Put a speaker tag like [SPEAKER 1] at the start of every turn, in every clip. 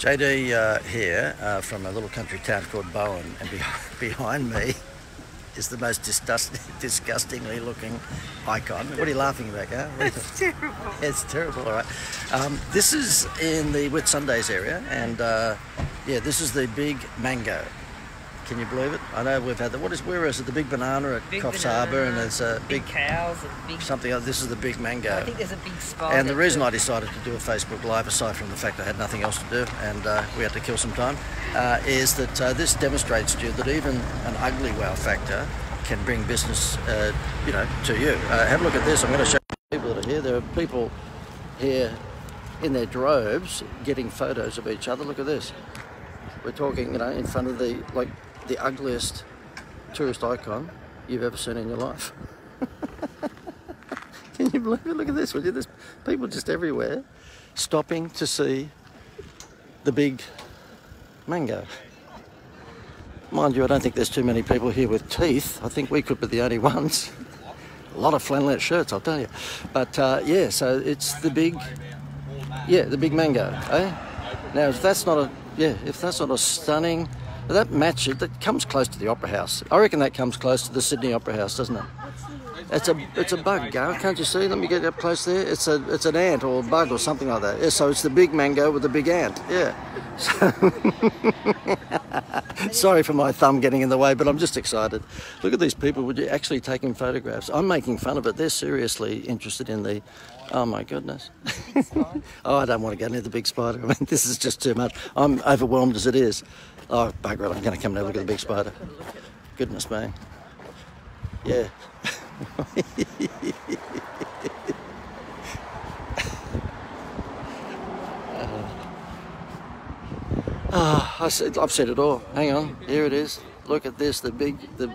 [SPEAKER 1] JD uh, here uh, from a little country town called Bowen, and be- behind me is the most disgust- disgustingly looking icon. What are you laughing about, Gar?
[SPEAKER 2] It's terrible.
[SPEAKER 1] it's terrible, all right. Um, this is in the Whitsundays area, and uh, yeah, this is the big mango. Can you believe it? I know we've had the what is where is it? The big banana at
[SPEAKER 2] Big
[SPEAKER 1] Coffs
[SPEAKER 2] banana,
[SPEAKER 1] Harbour, and there's a
[SPEAKER 2] big,
[SPEAKER 1] big
[SPEAKER 2] cows and big.
[SPEAKER 1] something. else. This is the big mango.
[SPEAKER 2] I think there's a big spider.
[SPEAKER 1] And the reason. I decided to do a Facebook Live, aside from the fact I had nothing else to do and uh, we had to kill some time, uh, is that uh, this demonstrates to you that even an ugly wow factor can bring business, uh, you know, to you. Uh, have a look at this. I'm going to show you people that are here. There are people here in their droves getting photos of each other. Look at this. We're talking, you know, in front of the like the ugliest tourist icon you've ever seen in your life. Can you believe it? Look at this, would you? There's people just everywhere stopping to see the big mango. Mind you, I don't think there's too many people here with teeth. I think we could be the only ones. A lot of flannelette shirts, I'll tell you. But uh, yeah, so it's the big, yeah, the big mango, eh? Now, if that's not a, yeah, if that's not a stunning, that match that comes close to the Opera House. I reckon that comes close to the Sydney Opera House, doesn't it? It's a it's a bug, Gar. Can't you see? Let me get up close there. It's a it's an ant or a bug or something like that. Yeah, so it's the big mango with the big ant. Yeah. So Sorry for my thumb getting in the way, but I'm just excited. Look at these people. Would you actually taking photographs? I'm making fun of it. They're seriously interested in the. Oh my goodness. oh, I don't want to go near the big spider. I mean, this is just too much. I'm overwhelmed as it is. Oh, bugger it. I'm going to come and have a look at the big spider. Goodness me. Yeah. Ah, I said, I've said it all. Hang on, here it is. Look at this, the big, the.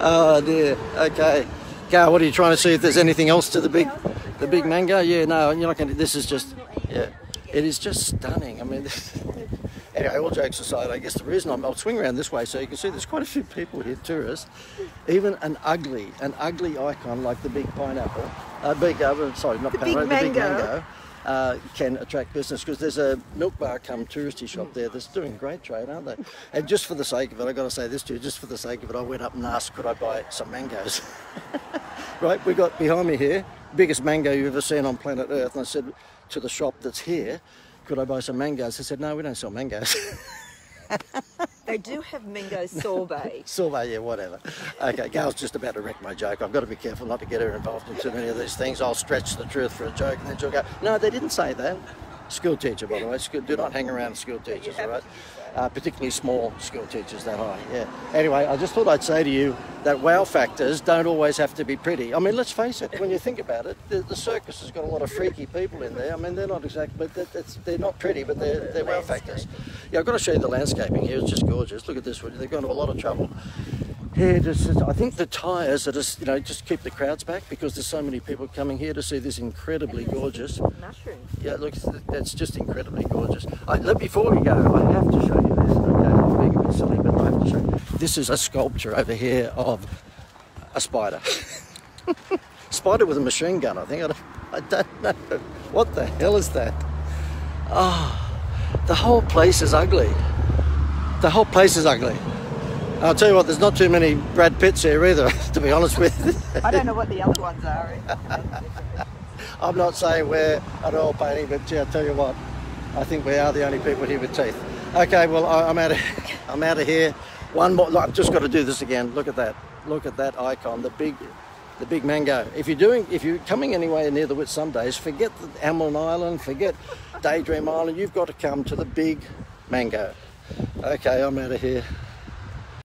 [SPEAKER 1] oh dear. Okay, Carl, what are you trying to see if there's anything else to the big, the big mango? Yeah, no, you're not going to. This is just, yeah, it is just stunning. I mean, anyway, all jokes aside, I guess the reason I'm, I'll swing around this way so you can see there's quite a few people here, tourists. Even an ugly, an ugly icon like the big pineapple, uh, big, uh, sorry, not
[SPEAKER 2] The big
[SPEAKER 1] pineapple, the big
[SPEAKER 2] mango.
[SPEAKER 1] Uh, can attract business because there's a milk bar come touristy shop there that's doing great trade, aren't they? And just for the sake of it, I've got to say this to you, just for the sake of it, I went up and asked, could I buy some mangoes? right, we got behind me here, biggest mango you've ever seen on planet Earth. And I said to the shop that's here, could I buy some mangoes? They said, no, we don't sell mangoes.
[SPEAKER 2] They do have mango sorbet.
[SPEAKER 1] Silver, yeah, whatever. Okay, Gail's just about to wreck my joke. I've got to be careful not to get her involved in too many of these things. I'll stretch the truth for a joke and then she'll go, no, they didn't say that. School teacher, by the way. School, do not hang around school teachers, all right? Uh, particularly small school teachers that high, yeah. Anyway, I just thought I'd say to you that wow factors don't always have to be pretty. I mean, let's face it, when you think about it, the, the circus has got a lot of freaky people in there. I mean, they're not exactly, but they're not pretty, but they're, they're wow factors. Yeah, I've got to show you the landscaping here. It's just gorgeous. Look at this. One. They've gone to a lot of trouble. Yeah, just, I think the tyres are just, you know, just keep the crowds back because there's so many people coming here to see this incredibly gorgeous.
[SPEAKER 2] Mushrooms.
[SPEAKER 1] Yeah, look, that's just incredibly gorgeous. I, let, before we go, I have to show you this. Okay, I'm being a bit silly, but I have to show you. This is a sculpture over here of a spider. spider with a machine gun, I think. I don't, I don't know. What the hell is that? Oh, the whole place is ugly. The whole place is ugly. I'll tell you what, there's not too many Brad Pitts here either, to be honest with you.
[SPEAKER 2] I don't know what the other ones are.
[SPEAKER 1] I'm not saying we're at all painting, but gee, I'll tell you what, I think we are the only people here with teeth. Okay, well, I, I'm out of, I'm out of here. One more, look, I've just got to do this again. Look at that. Look at that icon, the big, the big mango. If you're doing, if you're coming anywhere near the Whitsundays, forget the Hamilton Island, forget Daydream Island. You've got to come to the big mango. Okay, I'm out of here.